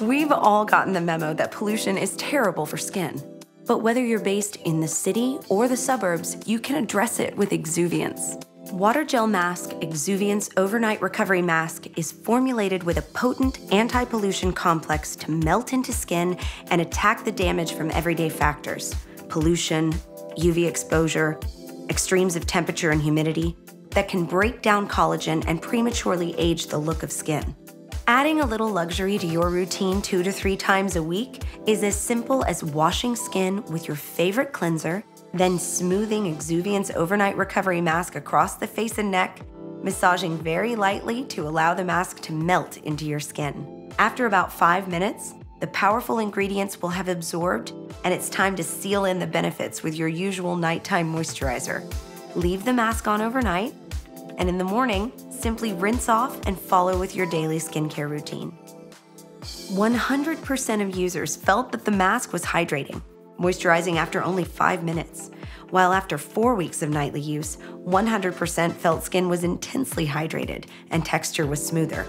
We've all gotten the memo that pollution is terrible for skin. But whether you're based in the city or the suburbs, you can address it with Exuviance. Water Gel Mask Exuviance Overnight Recovery Masque is formulated with a potent anti pollution complex to melt into skin and attack the damage from everyday factors pollution, UV exposure, extremes of temperature and humidity that can break down collagen and prematurely age the look of skin. Adding a little luxury to your routine two to three times a week is as simple as washing skin with your favorite cleanser, then smoothing Exuviance Overnight Recovery Masque across the face and neck, massaging very lightly to allow the mask to melt into your skin. After about five minutes, the powerful ingredients will have absorbed, and it's time to seal in the benefits with your usual nighttime moisturizer. Leave the mask on overnight, and in the morning, simply rinse off and follow with your daily skincare routine. 100% of users felt that the mask was hydrating, moisturizing after only five minutes, while after four weeks of nightly use, 100% felt skin was intensely hydrated and texture was smoother.